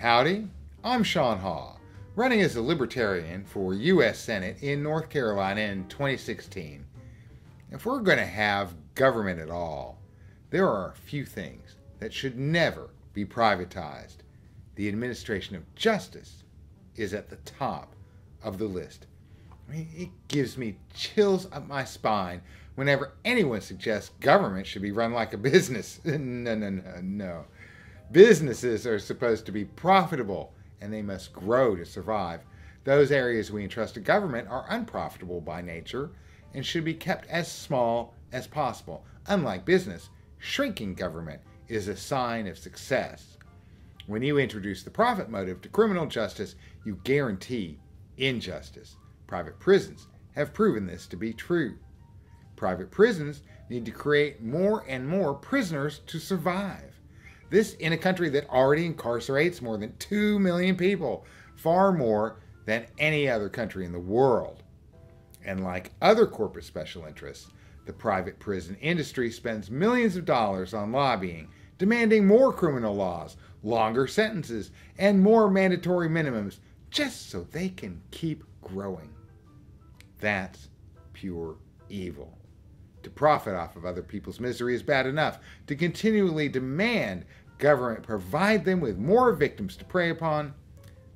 Howdy, I'm Sean Haugh, running as a Libertarian for U.S. Senate in North Carolina in 2016. If we're going to have government at all, there are a few things that should never be privatized. The administration of justice is at the top of the list. I mean, it gives me chills up my spine whenever anyone suggests government should be run like a business. no, no, no, no. Businesses are supposed to be profitable and they must grow to survive. Those areas we entrust to government are unprofitable by nature and should be kept as small as possible. Unlike business, shrinking government is a sign of success. When you introduce the profit motive to criminal justice, you guarantee injustice. Private prisons have proven this to be true. Private prisons need to create more and more prisoners to survive. This in a country that already incarcerates more than 2 million people, far more than any other country in the world. And like other corporate special interests, the private prison industry spends millions of dollars on lobbying, demanding more criminal laws, longer sentences, and more mandatory minimums just so they can keep growing. That's pure evil. To profit off of other people's misery is bad enough. To continually demand government provide them with more victims to prey upon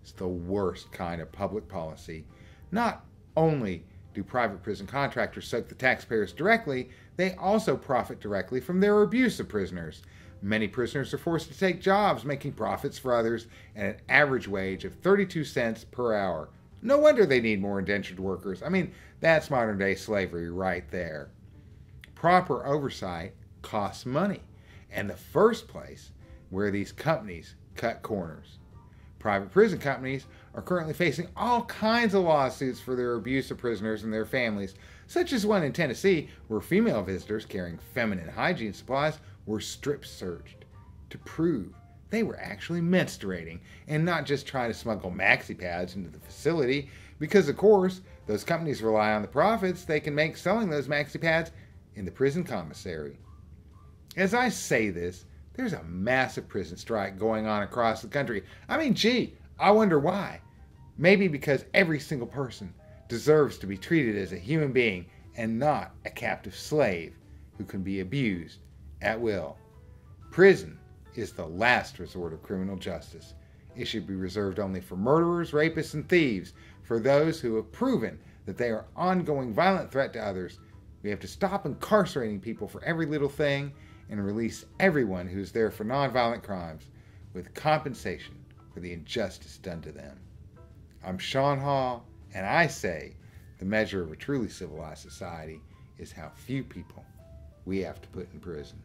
is the worst kind of public policy. Not only do private prison contractors soak the taxpayers directly, they also profit directly from their abuse of prisoners. Many prisoners are forced to take jobs making profits for others at an average wage of 32 cents per hour. No wonder they need more indentured workers. I mean, that's modern day slavery right there. Proper oversight costs money. And the first place where these companies cut corners. Private prison companies are currently facing all kinds of lawsuits for their abuse of prisoners and their families, such as one in Tennessee where female visitors carrying feminine hygiene supplies were strip searched to prove they were actually menstruating and not just trying to smuggle maxi pads into the facility because of course those companies rely on the profits they can make selling those maxi pads in the prison commissary. As I say this, there's a massive prison strike going on across the country. I mean, gee, I wonder why. Maybe because every single person deserves to be treated as a human being and not a captive slave who can be abused at will. Prison is the last resort of criminal justice. It should be reserved only for murderers, rapists, and thieves, for those who have proven that they are ongoing violent threat to others. We have to stop incarcerating people for every little thing and release everyone who is there for nonviolent crimes with compensation for the injustice done to them. I'm Sean Haugh, and I say the measure of a truly civilized society is how few people we have to put in prison.